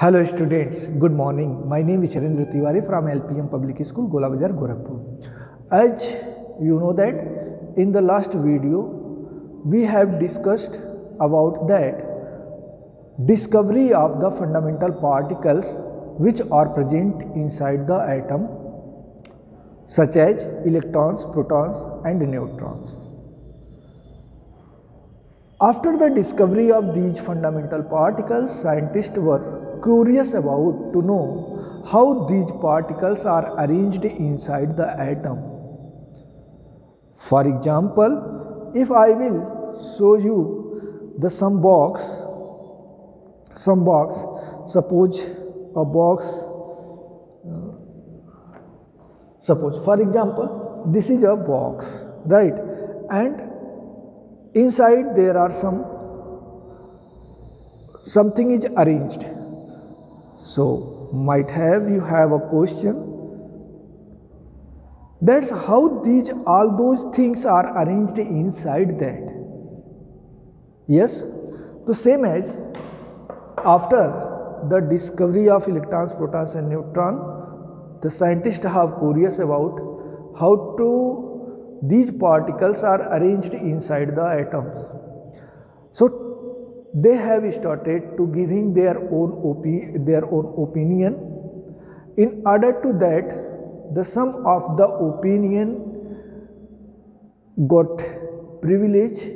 Hello students, good morning. My name is Charendra Tiwari from LPM Public School, Gola Bazar, Gorakhpur. As you know that in the last video we have discussed about that discovery of the fundamental particles which are present inside the atom such as electrons, protons and neutrons. After the discovery of these fundamental particles, scientists were curious about to know how these particles are arranged inside the atom. For example, if I will show you the some box, some box, suppose a box, suppose for example, this is a box, right? And inside there are some something is arranged so might have you have a question? That's how these all those things are arranged inside that. Yes? The same as after the discovery of electrons protons and neutron the scientists have curious about how to these particles are arranged inside the atoms. So they have started to giving their own opi- their own opinion. In order to that, the sum of the opinion got privilege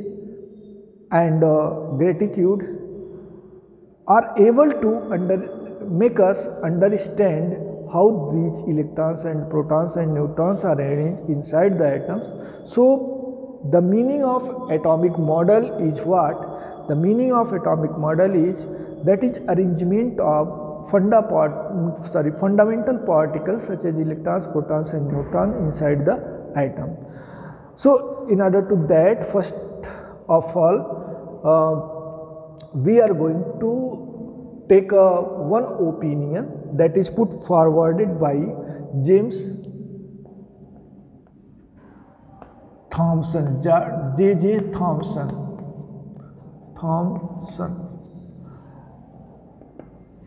and uh, gratitude are able to under make us understand how these electrons and protons and neutrons are arranged inside the atoms. So, the meaning of atomic model is what? The meaning of atomic model is that is arrangement of funda part, sorry, fundamental particles such as electrons, protons and neutrons inside the atom. So, in order to that first of all uh, we are going to take a one opinion that is put forwarded by James Thomson, J. J. Thomson. Thomson.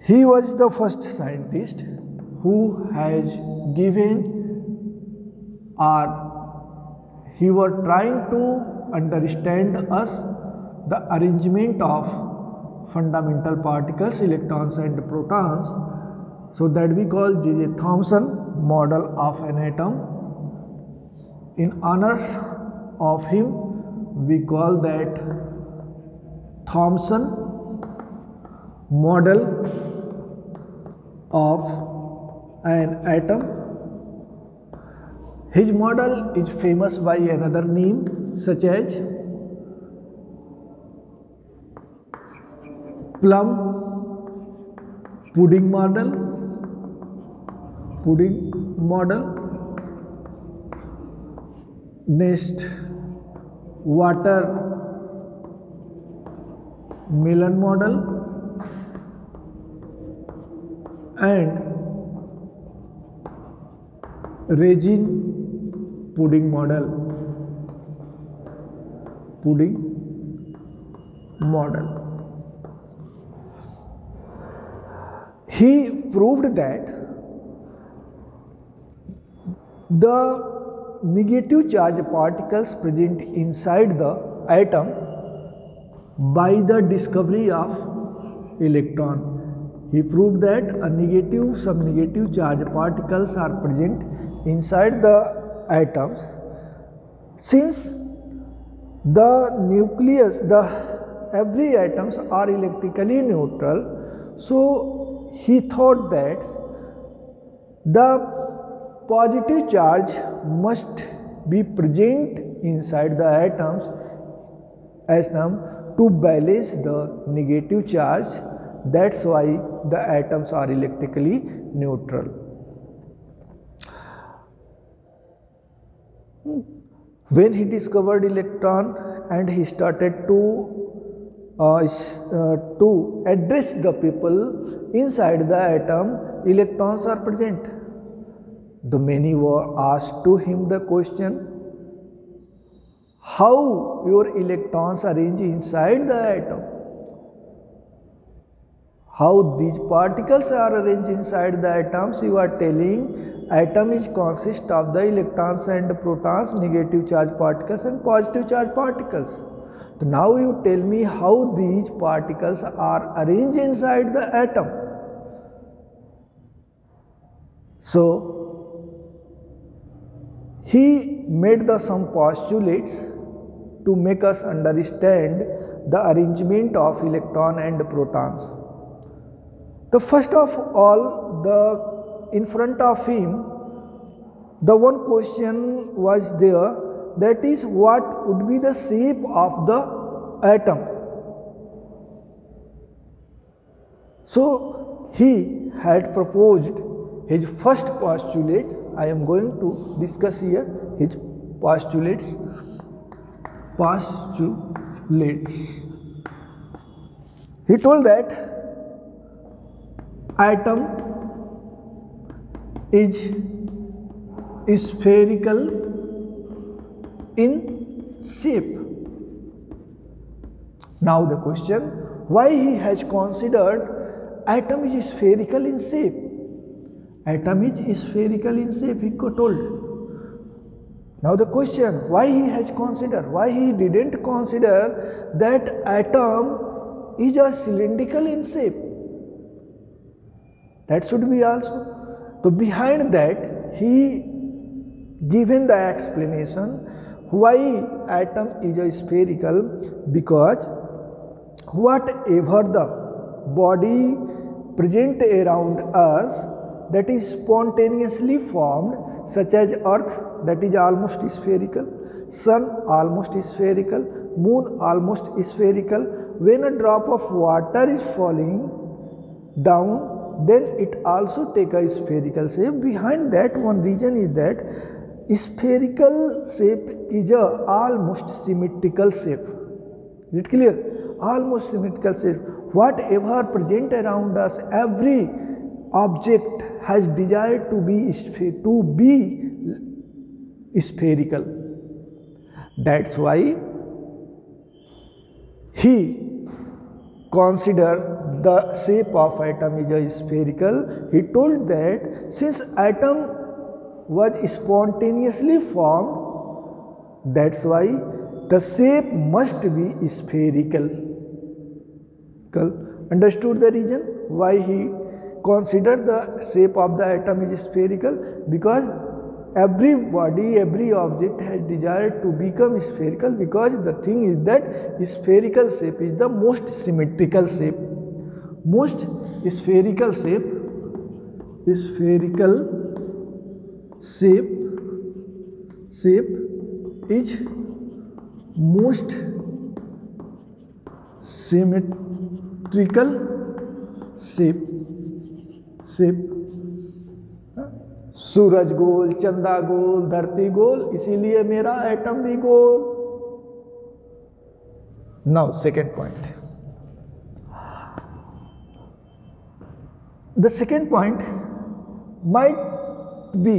He was the first scientist who has given or he was trying to understand us the arrangement of fundamental particles, electrons and protons so that we call J. J. Thomson model of an atom. In honor of him, we call that Thomson model of an atom his model is famous by another name such as plum pudding model pudding model next water melon model and raisin pudding model. Pudding model. He proved that the negative charge particles present inside the atom by the discovery of electron. He proved that a negative, some negative charge particles are present inside the atoms. Since the nucleus, the every atoms are electrically neutral, so he thought that the positive charge must be present inside the atoms as term to balance the negative charge. That's why the atoms are electrically neutral. When he discovered electron and he started to uh, uh, to address the people inside the atom electrons are present. The many were asked to him the question how your electrons arrange inside the atom. How these particles are arranged inside the atoms. You are telling atom is consist of the electrons and protons negative charge particles and positive charge particles. So now you tell me how these particles are arranged inside the atom. So he made the some postulates to make us understand the arrangement of electron and protons. The first of all, the in front of him, the one question was there that is what would be the shape of the atom. So he had proposed his first postulate I am going to discuss here his postulates postulates he told that atom is spherical in shape. Now the question why he has considered atom is spherical in shape? Atom is spherical in shape, he told. Now the question, why he has considered, why he didn't consider that atom is a cylindrical in shape. That should be also. So behind that, he given the explanation why atom is a spherical because whatever the body present around us that is spontaneously formed such as earth that is almost spherical sun almost spherical moon almost spherical. When a drop of water is falling down then it also take a spherical shape. Behind that one reason is that spherical shape is a almost symmetrical shape. Is it clear? Almost symmetrical shape. Whatever present around us every object has desired to be to be spherical. That's why he considered the shape of atom is a spherical. He told that since atom was spontaneously formed that's why the shape must be spherical. Understood the reason why he considered the shape of the atom is spherical? Because every body, every object has desired to become spherical because the thing is that spherical shape is the most symmetrical shape. Most spherical shape, spherical shape, shape is most symmetrical shape ship सूरज गोल, चंदा गोल, धरती गोल, इसीलिए मेरा atom भी गोल। Now second point the second point might be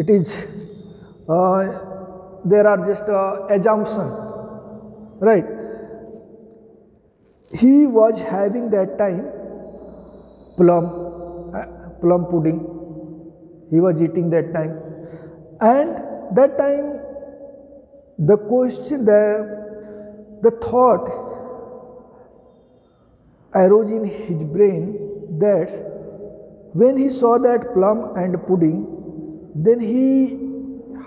it is there are just example right he was having that time plum plum pudding he was eating that time. And that time the question the the thought arose in his brain that when he saw that plum and pudding then he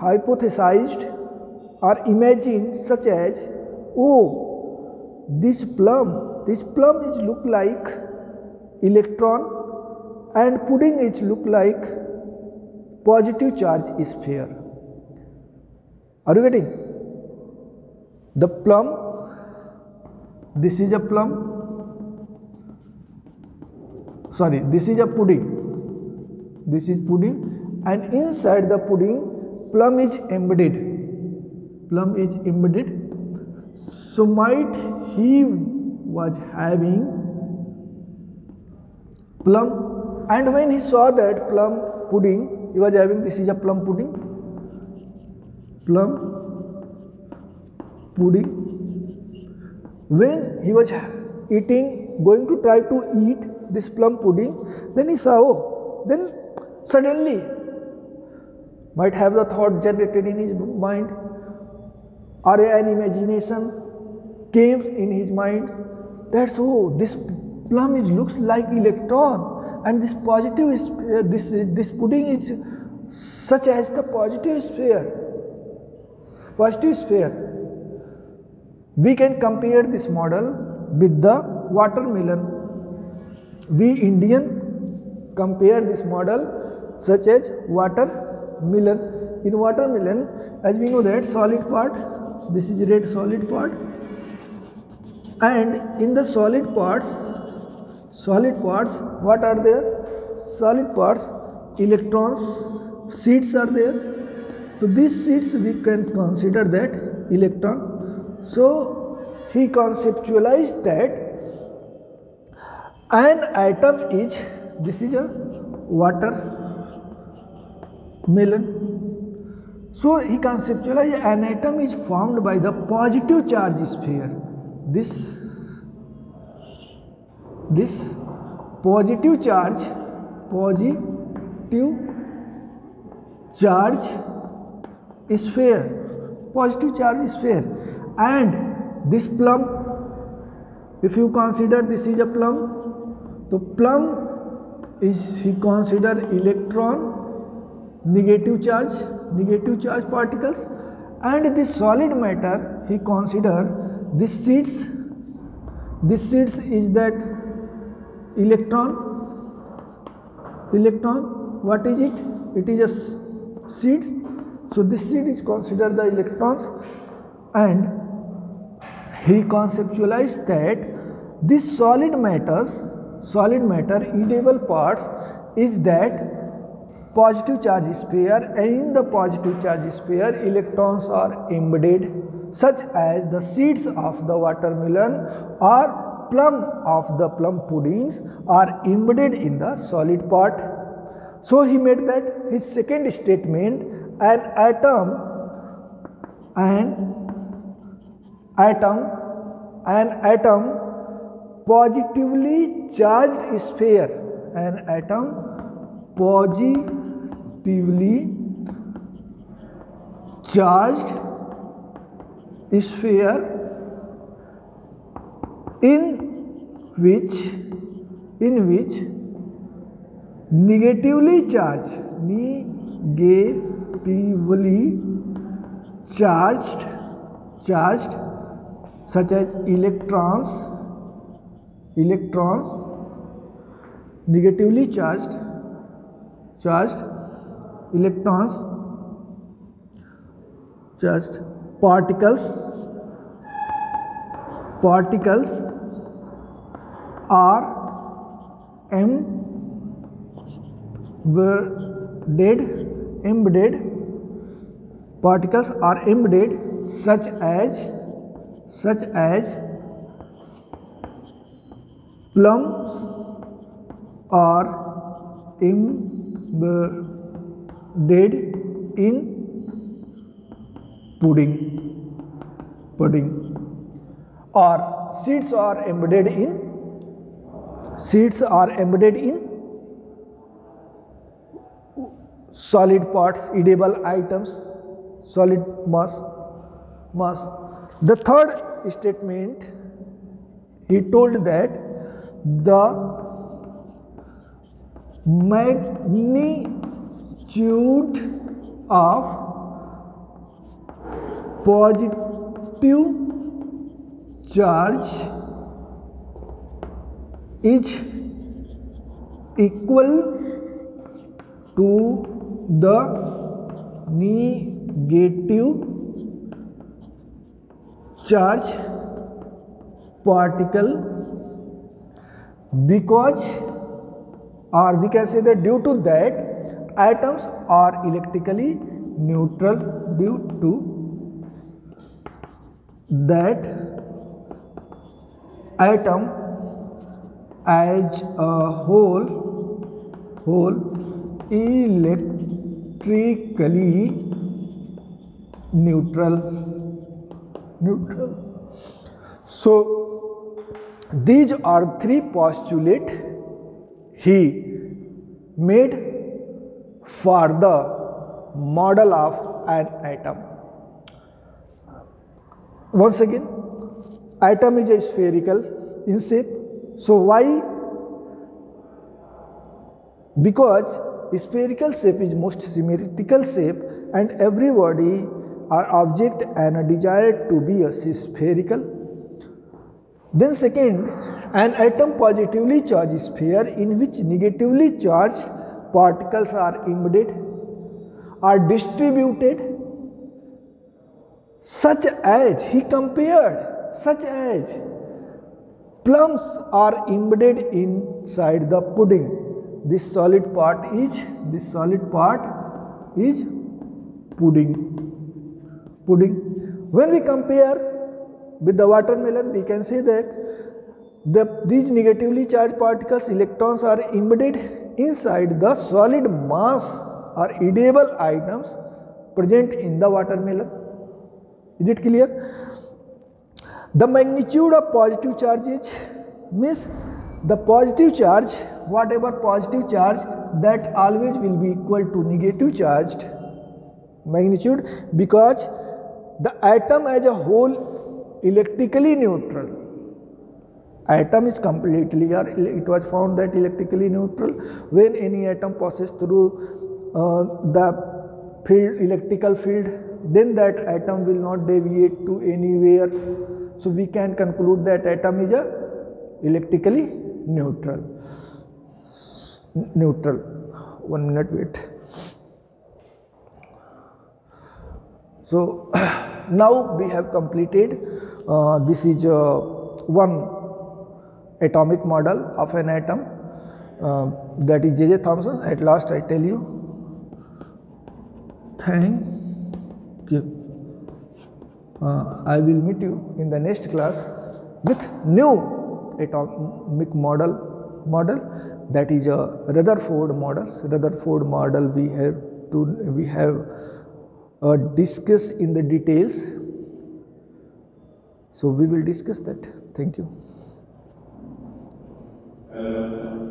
hypothesized or imagined such as oh this plum this plum is look like electron and pudding it look like positive charge sphere. Are you getting? The plum, this is a plum, sorry, this is a pudding, this is pudding and inside the pudding plum is embedded, plum is embedded. So might he was having plum and when he saw that plum pudding, he was having this is a plum pudding. Plum pudding. When he was eating, going to try to eat this plum pudding, then he saw, oh, then suddenly might have the thought generated in his mind or an imagination came in his mind that's oh this plum is looks like electron and this positive is uh, this this pudding is such as the positive sphere. Positive sphere. We can compare this model with the watermelon. We indian compare this model such as watermelon. In watermelon as we know that solid part this is red solid part. And in the solid parts solid parts what are there? Solid parts electrons seeds are there. So these seeds we can consider that electron. So he conceptualized that an atom is this is a water melon. So he conceptualized an atom is formed by the positive charge sphere. This this positive charge positive charge sphere positive charge sphere and this plum if you consider this is a plum the plum is he consider electron negative charge negative charge particles and this solid matter he consider this seeds this seeds is that electron electron what is it? It is a seed so this seed is considered the electrons and he conceptualized that this solid matters solid matter edible parts is that positive charge sphere and in the positive charge sphere electrons are embedded such as the seeds of the watermelon or plum of the plum puddings are embedded in the solid part. So he made that his second statement an atom an atom an atom positively charged sphere an atom positively charged sphere in which in which negatively charged negatively charged charged such as electrons electrons negatively charged charged electrons charged particles particles are embedded embedded particles are embedded such as such as plum are embedded in pudding pudding और seeds are embedded in seeds are embedded in solid parts edible items solid mass mass. The third statement he told that the magnitude of positive charge is equal to the negative charge particle because are we can say due to that atoms are electrically neutral due to that atom as a whole whole electrically neutral neutral so these are three postulate he made for the model of an atom. Once again, atom is a spherical in shape. So why? Because spherical shape is most symmetrical shape and every body or object and a desired to be a spherical. Then second, an atom positively charged sphere in which negatively charged particles are embedded are distributed such as he compared such as plums are embedded inside the pudding this solid part is this solid part is pudding pudding when we compare with the watermelon we can say that the, these negatively charged particles electrons are embedded inside the solid mass or edible items present in the watermelon is it clear the magnitude of positive charges means the positive charge whatever positive charge that always will be equal to negative charged magnitude because the atom as a whole electrically neutral atom is completely or it was found that electrically neutral when any atom passes through uh, the field electrical field then that atom will not deviate to anywhere so we can conclude that atom is a electrically neutral neutral one minute wait so now we have completed uh, this is uh, one atomic model of an atom uh, that is J. J. Thomson. At last I tell you. Thank. Uh, I will meet you in the next class with new atomic model model that is a Rutherford model. Rutherford model we have to we have uh, discussed in the details. So we will discuss that. Thank you. Uh,